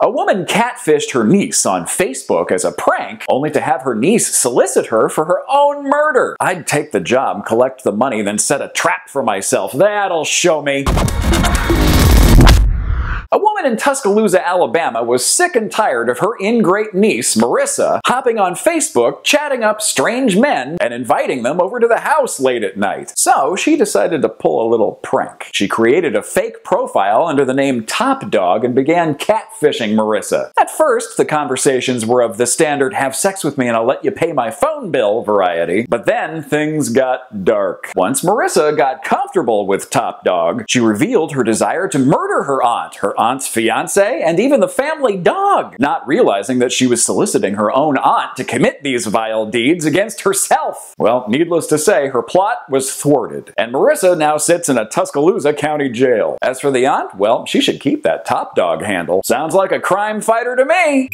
A woman catfished her niece on Facebook as a prank, only to have her niece solicit her for her own murder. I'd take the job, collect the money, then set a trap for myself. That'll show me. Woman in Tuscaloosa, Alabama was sick and tired of her ingrate niece, Marissa, hopping on Facebook, chatting up strange men, and inviting them over to the house late at night. So she decided to pull a little prank. She created a fake profile under the name Top Dog and began catfishing Marissa. At first, the conversations were of the standard have sex with me and I'll let you pay my phone bill variety, but then things got dark. Once Marissa got comfortable with Top Dog, she revealed her desire to murder her aunt, her aunt's fiance, and even the family dog, not realizing that she was soliciting her own aunt to commit these vile deeds against herself. Well, needless to say, her plot was thwarted, and Marissa now sits in a Tuscaloosa County jail. As for the aunt, well, she should keep that top dog handle. Sounds like a crime fighter to me.